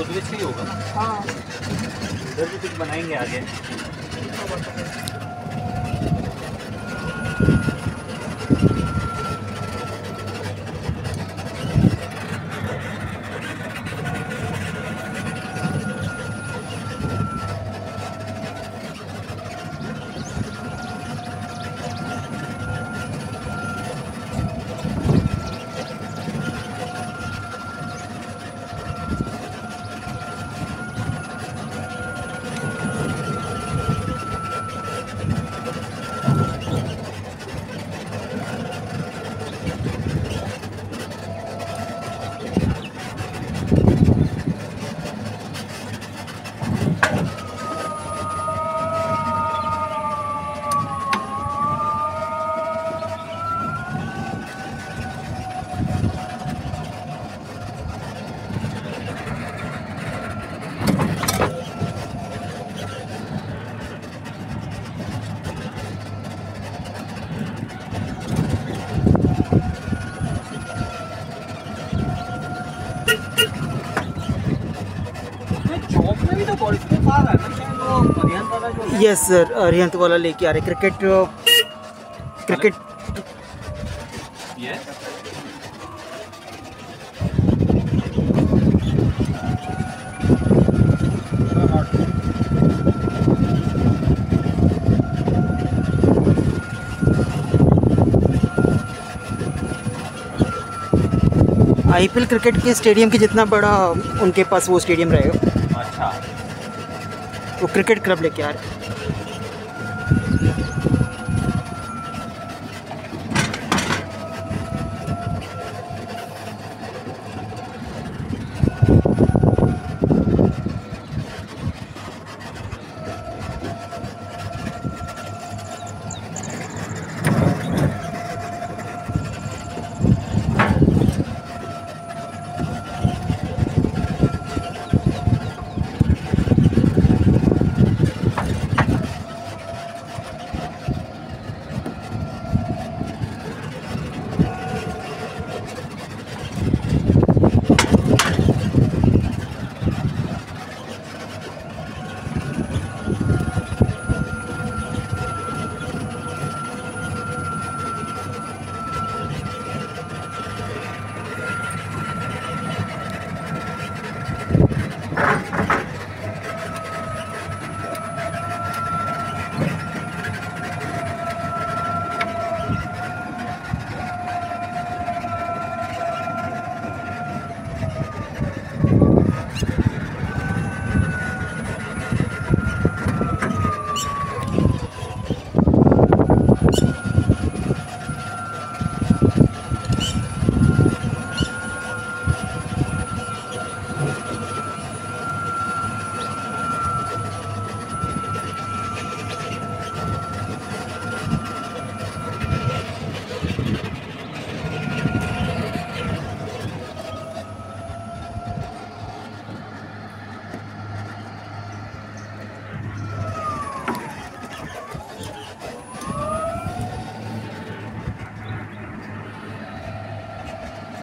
गोदरेज का ही होगा। हाँ। इधर भी कुछ बनाएँगे आगे। यस सर अरिहंत वाला लेके आ रहे क्रिकेट क्रिकेट आईपीएल क्रिकेट के स्टेडियम के जितना बड़ा उनके पास वो स्टेडियम रहेगा। अच्छा। वो क्रिकेट क्लब लेके आ रहे हैं।